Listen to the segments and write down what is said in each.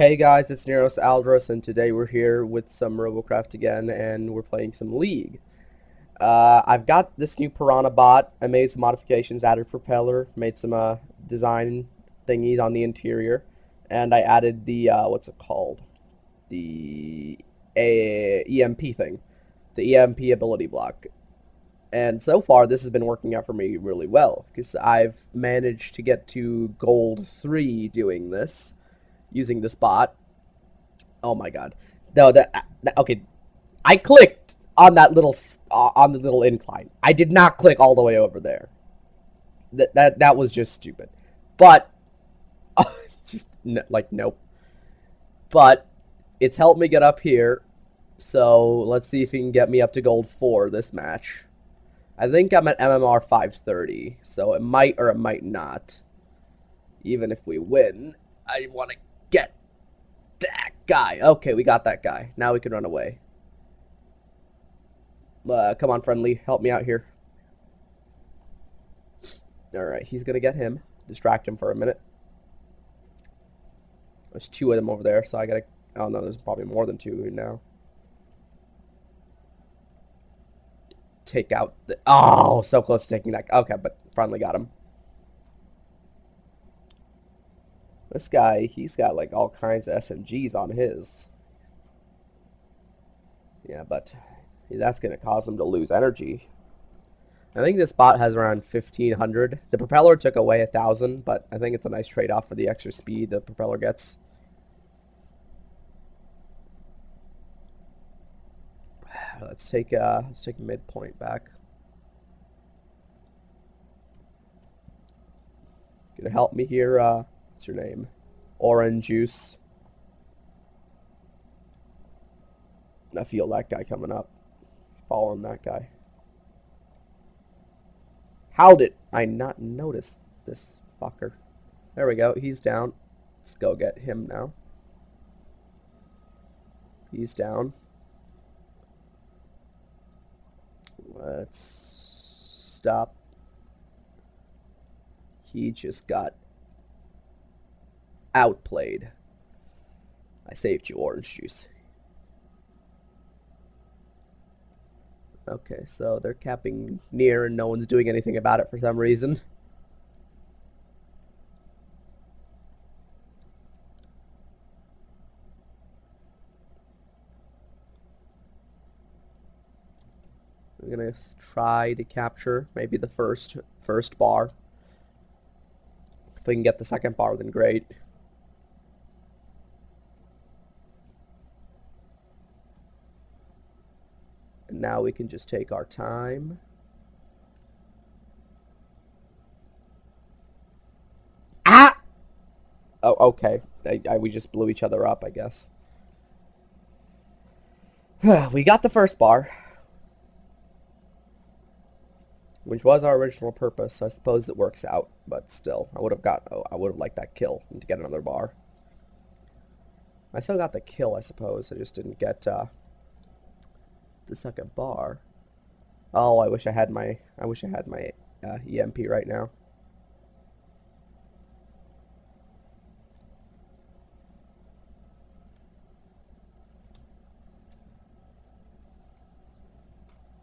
Hey guys, it's Nearous Alderice, and today we're here with some Robocraft again, and we're playing some League. Uh, I've got this new Piranha bot. I made some modifications, added propeller, made some uh, design thingies on the interior, and I added the, uh, what's it called? The EMP thing. The EMP ability block. And so far, this has been working out for me really well, because I've managed to get to Gold 3 doing this using this bot. Oh my god. No, that, that okay. I clicked on that little uh, on the little incline. I did not click all the way over there. That that that was just stupid. But uh, just like nope. But it's helped me get up here. So let's see if he can get me up to gold 4 this match. I think I'm at MMR 530, so it might or it might not. Even if we win, I want to that guy. Okay, we got that guy. Now we can run away. Uh, come on, friendly. Help me out here. Alright, he's going to get him. Distract him for a minute. There's two of them over there, so I got to... Oh, no, there's probably more than two now. Take out the... Oh, so close to taking that... Okay, but finally got him. This guy, he's got like all kinds of SMGs on his. Yeah, but that's going to cause him to lose energy. I think this bot has around 1500. The propeller took away a 1000, but I think it's a nice trade-off for the extra speed the propeller gets. Let's take uh let's take midpoint back. Gonna help me here, uh What's your name? Orange juice. I feel that guy coming up. Following that guy. How did I not notice this fucker? There we go. He's down. Let's go get him now. He's down. Let's stop. He just got outplayed. I saved you orange juice. Okay, so they're capping near and no one's doing anything about it for some reason. We're gonna try to capture maybe the first first bar. If we can get the second bar, then great. Now we can just take our time. Ah! Oh, okay. I, I, we just blew each other up, I guess. we got the first bar. Which was our original purpose. I suppose it works out, but still, I would have got. Oh, I would have liked that kill to get another bar. I still got the kill, I suppose. I just didn't get uh, the second bar. Oh, I wish I had my I wish I had my uh, EMP right now.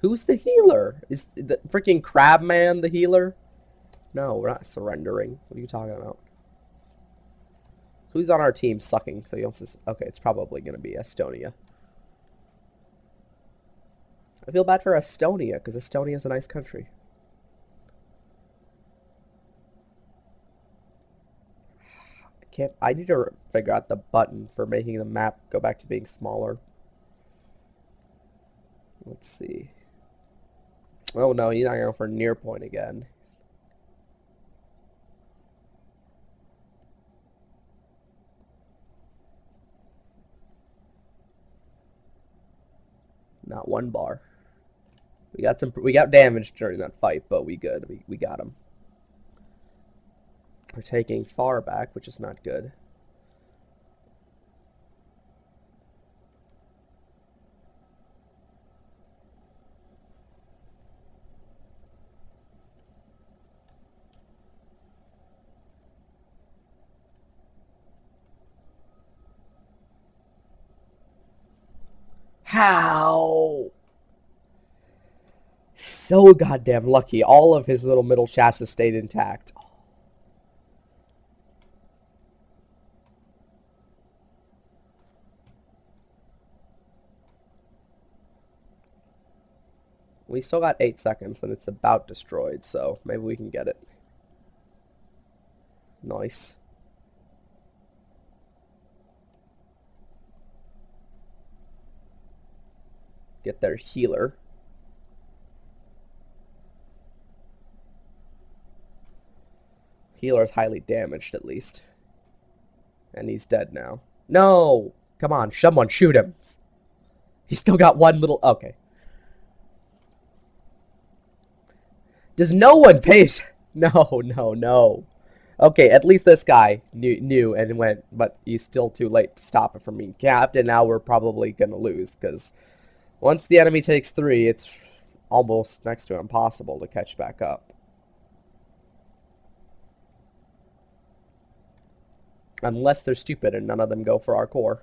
Who's the healer? Is the freaking crab man the healer? No, we're not surrendering. What are you talking about? Who's on our team sucking? So you'll okay, it's probably gonna be Estonia. I feel bad for Estonia, because Estonia is a nice country. I can't, I need to figure out the button for making the map go back to being smaller. Let's see. Oh no, he's not going for near point again. Not one bar. We got some. We got damaged during that fight, but we good. We we got him. We're taking far back, which is not good. How? So goddamn lucky. All of his little middle chassis stayed intact. We still got 8 seconds and it's about destroyed, so maybe we can get it. Nice. Get their healer. Healer is highly damaged, at least. And he's dead now. No! Come on, someone shoot him! He's still got one little... Okay. Does no one pay... No, no, no. Okay, at least this guy knew, knew and went, but he's still too late to stop it from being capped, and now we're probably going to lose, because once the enemy takes three, it's almost next to impossible to catch back up. Unless they're stupid and none of them go for our core.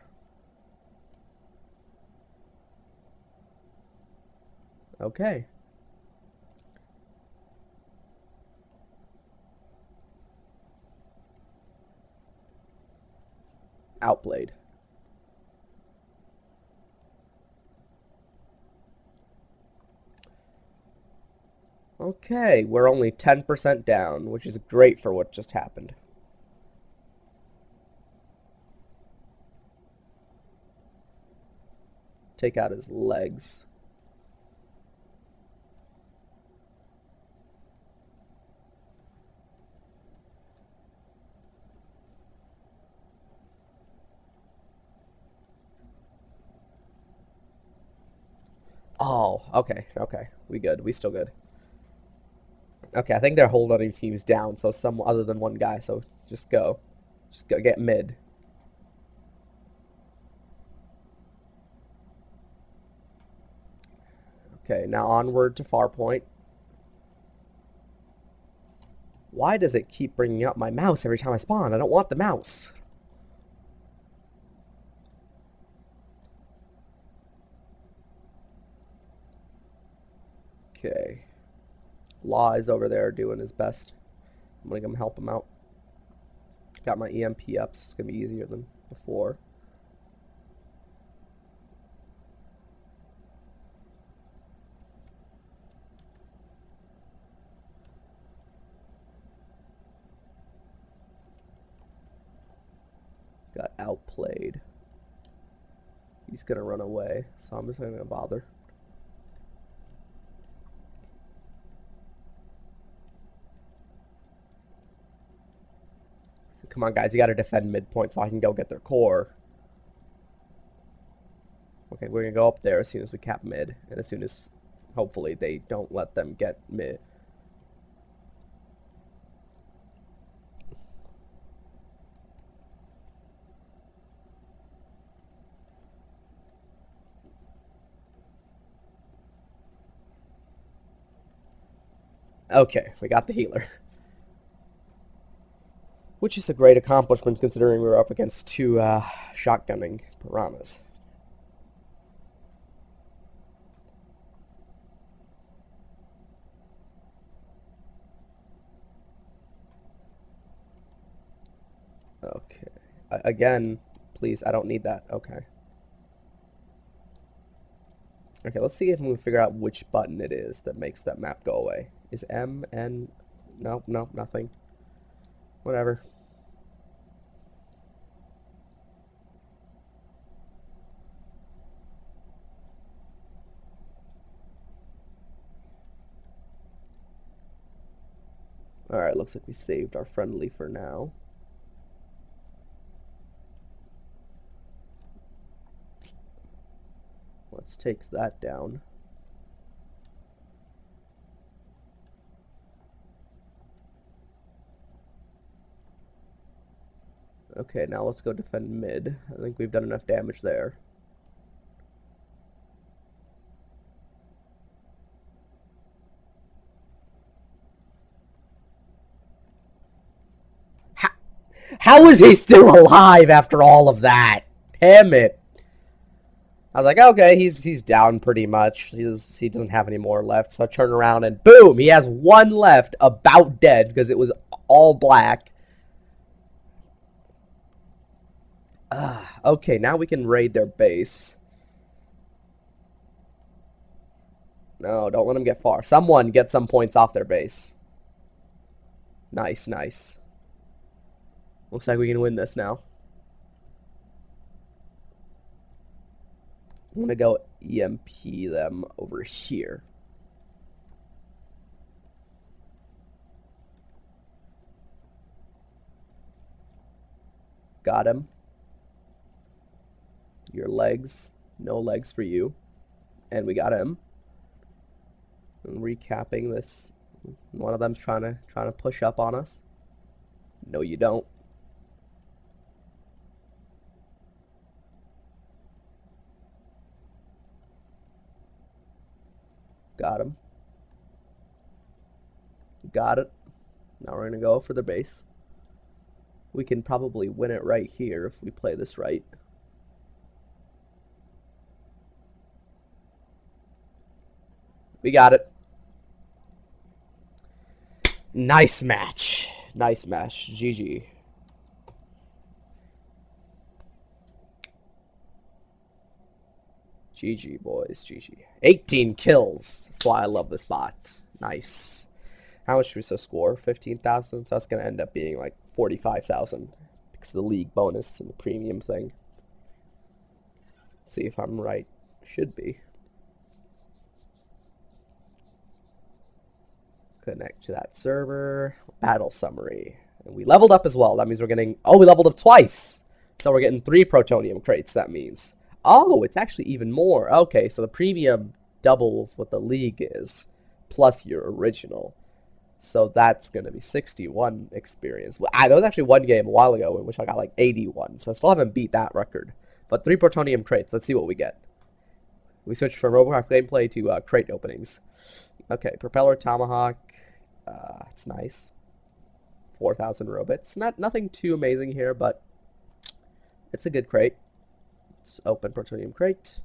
Okay. Outplayed. Okay, we're only 10% down, which is great for what just happened. Take out his legs. Oh, okay, okay. We good. We still good. Okay, I think they're holding teams down, so some other than one guy, so just go. Just go get mid. Okay, now onward to Farpoint. Why does it keep bringing up my mouse every time I spawn? I don't want the mouse. Okay. Law is over there doing his best. I'm gonna come help him out. Got my EMP ups. It's gonna be easier than before. Got outplayed. He's gonna run away, so I'm just not gonna bother. Come on, guys. You got to defend midpoint so I can go get their core. Okay, we're to go up there as soon as we cap mid. And as soon as, hopefully, they don't let them get mid. Okay, we got the healer. Which is a great accomplishment considering we were up against two uh, shotgunning piranhas. Okay. again, please, I don't need that. Okay. Okay, let's see if we can figure out which button it is that makes that map go away. Is M, N, no, no, nothing. Whatever. Alright, looks like we saved our friendly for now. Let's take that down. Okay, now let's go defend mid. I think we've done enough damage there. How is he still alive after all of that? Damn it. I was like, okay, he's he's down pretty much. He's he doesn't have any more left. So I turn around and boom, he has one left, about dead because it was all black. Ah, okay, now we can raid their base. No, don't let them get far. Someone get some points off their base. Nice, nice. Looks like we can win this now. I'm gonna go EMP them over here. Got him. Your legs. No legs for you. And we got him. recapping this. One of them's trying to trying to push up on us. No, you don't. Got him. Got it. Now we're going to go for the base. We can probably win it right here if we play this right. We got it. Nice match. Nice match. GG. GG, boys. GG. 18 kills. That's why I love this bot. Nice. How much we so score? 15,000? So that's going to end up being like 45,000 because of the league bonus and the premium thing. Let's see if I'm right. Should be. Connect to that server. Battle summary. And we leveled up as well. That means we're getting... Oh, we leveled up twice! So we're getting three protonium crates, that means. Oh, it's actually even more. Okay, so the premium doubles what the league is, plus your original. So that's going to be 61 experience. I, there was actually one game a while ago in which I got like 81, so I still haven't beat that record. But three Protonium crates. Let's see what we get. We switched from Robocraft gameplay to uh, crate openings. Okay, Propeller Tomahawk. Uh, it's nice. 4,000 robits. Not Nothing too amazing here, but it's a good crate. Let's open Protonium crate.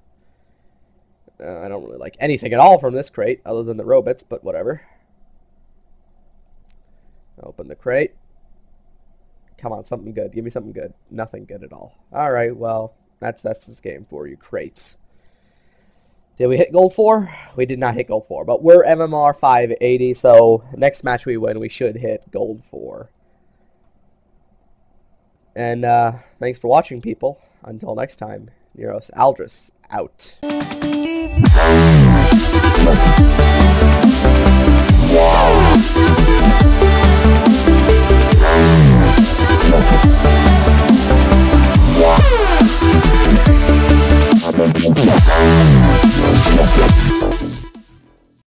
Uh, I don't really like anything at all from this crate, other than the robits, but whatever. Open the crate. Come on, something good. Give me something good. Nothing good at all. Alright, well, that's that's this game for you, crates. Did we hit gold 4? We did not hit gold 4, but we're MMR 580, so next match we win, we should hit gold 4. And uh, thanks for watching, people. Until next time, Nearous Alderice out.